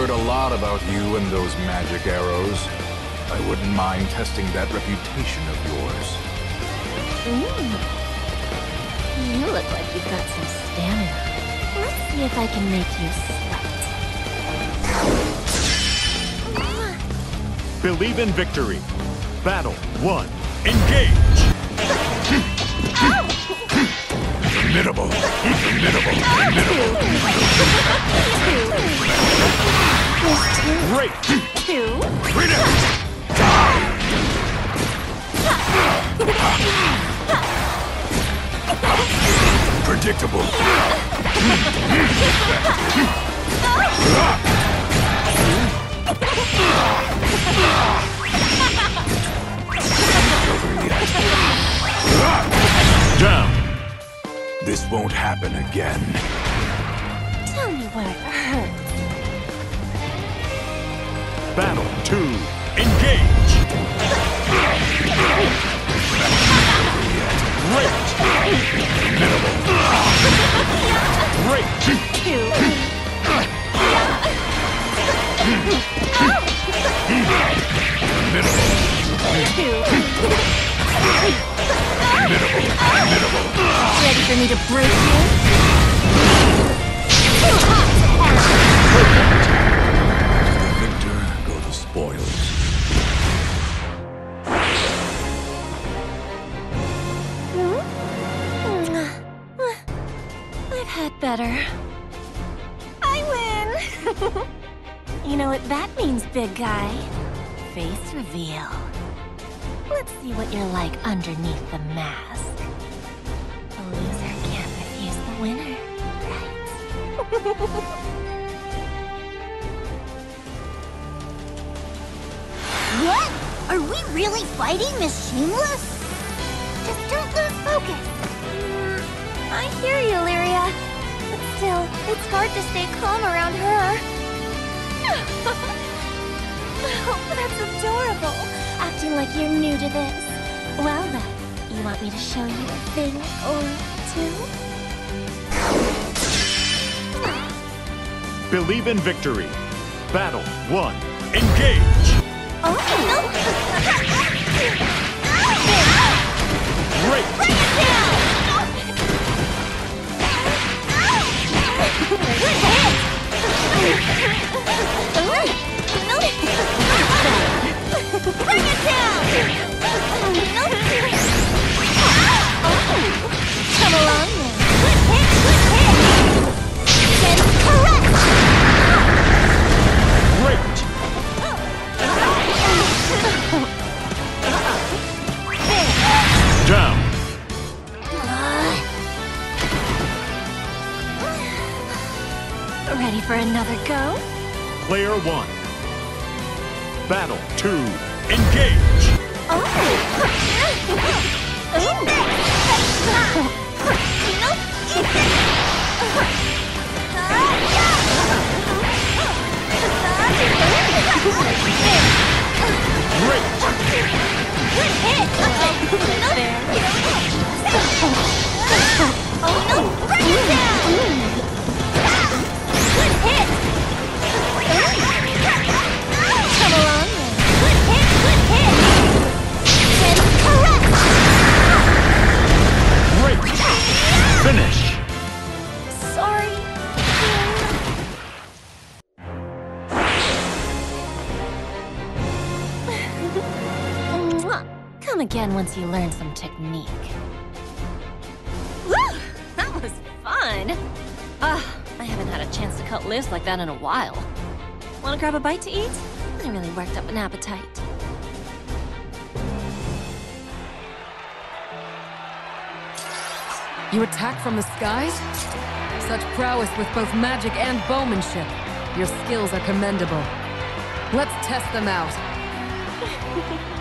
heard a lot about you and those magic arrows. I wouldn't mind testing that reputation of yours. Mm. You look like you've got some stamina. Let's see if I can make you sweat. Believe in victory. Battle 1. Engage! Formidable! Formidable! Formidable! Great! Two. Predictable. Down! This won't happen again. Tell me it hurts. Battle 2. Engage! Great! Great! Two. Two. Ready for me to break you? Too hot better. I win! you know what that means, big guy? Face reveal. Let's see what you're like underneath the mask. The loser can't refuse the winner, right? What? Are we really fighting Miss Shameless? Just don't lose focus. Mm, I hear you, Lyria. Still, it's hard to stay calm around her. oh, that's adorable. Acting like you're new to this. Well then, you want me to show you a thing or two? Believe in victory. Battle 1. Engage! Oh! Great! Bring it down! Come again once you learn some technique. Woo! That was fun! Ah, I haven't had a chance to cut loose like that in a while. Wanna grab a bite to eat? I really worked up an appetite. You attack from the skies? Such prowess with both magic and bowmanship. Your skills are commendable. Let's test them out.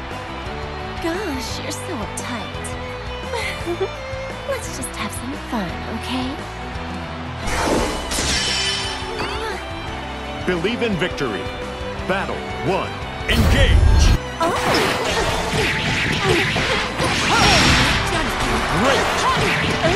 Gosh, you're so uptight. Let's just have some fun, okay? Believe in victory. Battle 1. Engage! Oh. Great!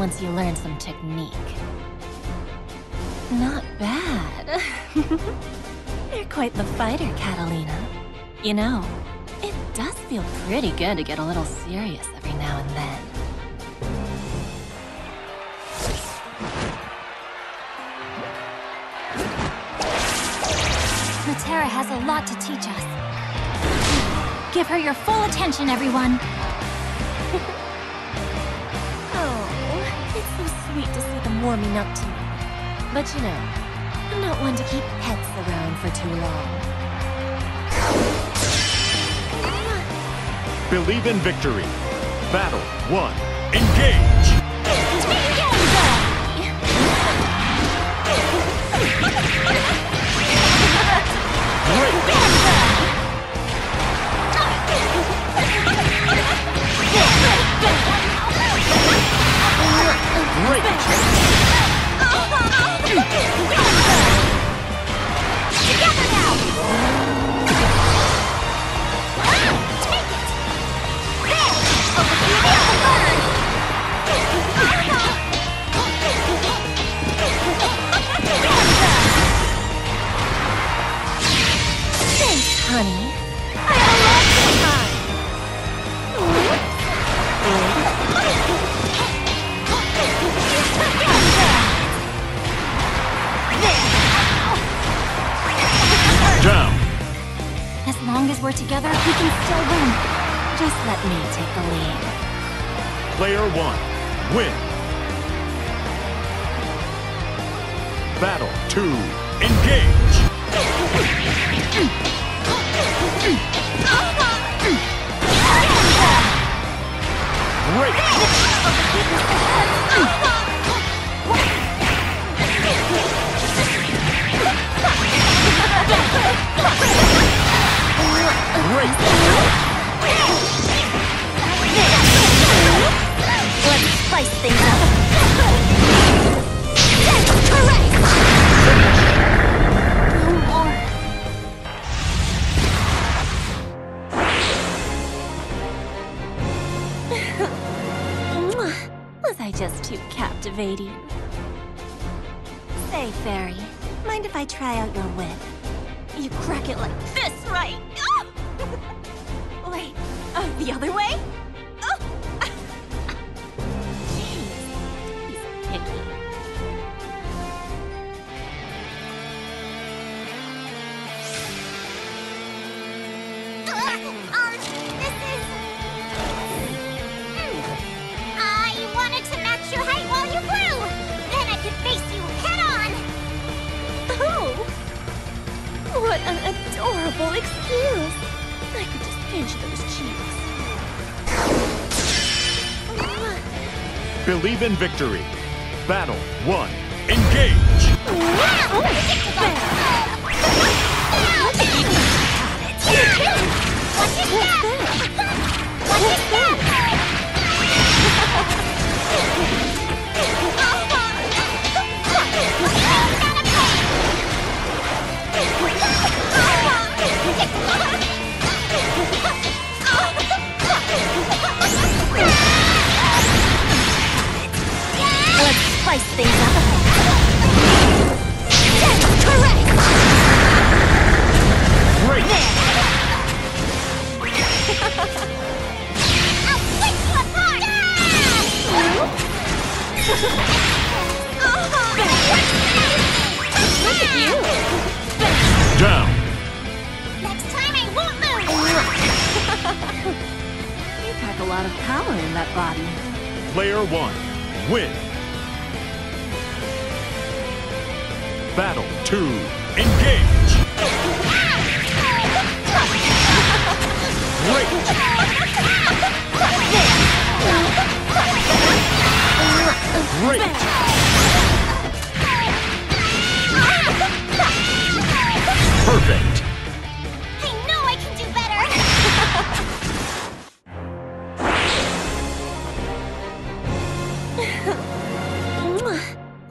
Once you learn some technique. Not bad. You're quite the fighter, Catalina. You know, it does feel pretty good to get a little serious every now and then. Metera has a lot to teach us. Give her your full attention, everyone. Sweet to warming up to me. But you know, I'm not one to keep pets around for too long. Believe in victory. Battle one, engage. Great. Great. Battle two, engage. Great. Let's spice things up. Adorable excuse! I could just pinch those cheeks. Believe in victory. Battle one, engage. Let's spice things up. Battle two, engage. Great. Great. Perfect. I know I can do better!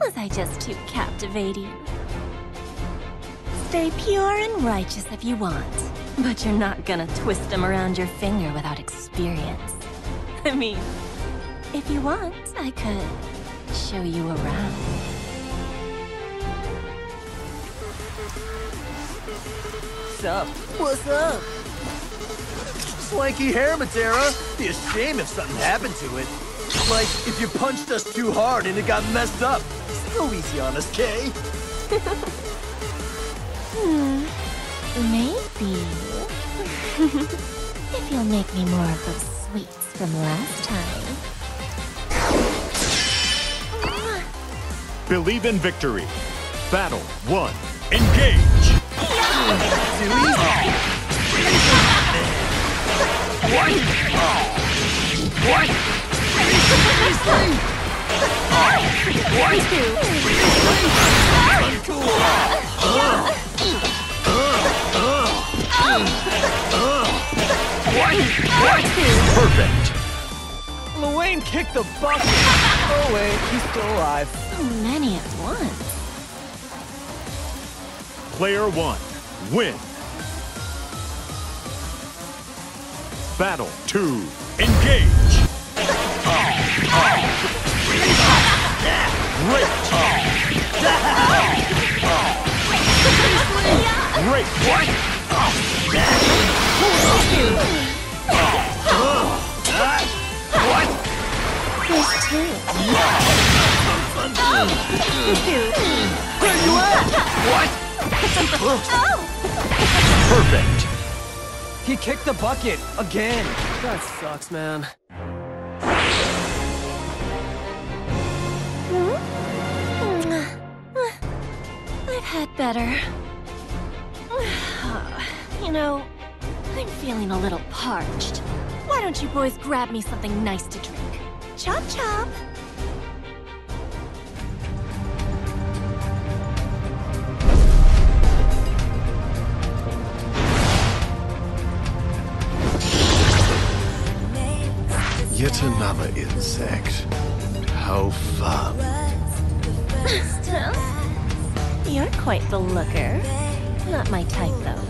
Was I just too captivating? Stay pure and righteous if you want, but you're not gonna twist them around your finger without experience. I mean, if you want, I could show you around. What's up? What's up? Slanky hair, Metera. Be a shame if something happened to it. Like if you punched us too hard and it got messed up. Go easy on us, Kay. Maybe. if you'll make me more of those sweets from last time. Believe in victory. Battle one, engage. Too easy. Perfect. Lowain kicked the bucket. Oh wait, he's still alive. So many at once. Player one, win. Battle two, engage. Great. Great. There's two. Perfect. He kicked the bucket again. That sucks, man. Hmm? Hmm. I've had better. You know, I'm feeling a little parched. Why don't you boys grab me something nice to drink? Chop chop! Yet another insect. How fun. You're quite the looker. Not my type, though.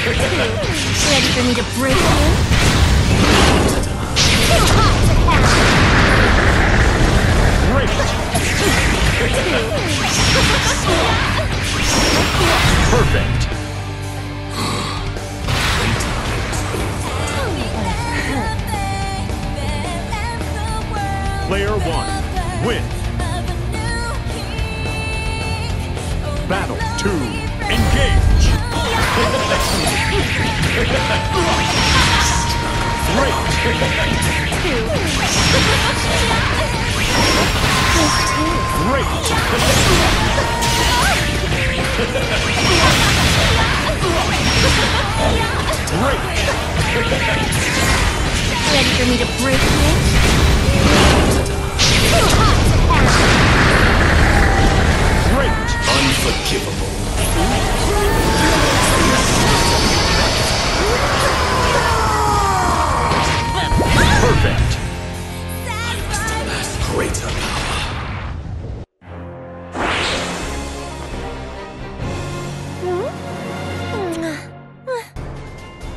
Ready for me to break you? Great. Ready for me to break you? Great. Unforgivable. Perfect. Greater power.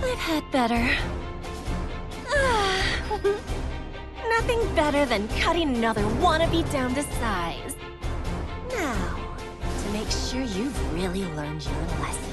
I've had better. Ah. Nothing better than cutting another wannabe down to size. Now, to make sure you've really learned your lesson.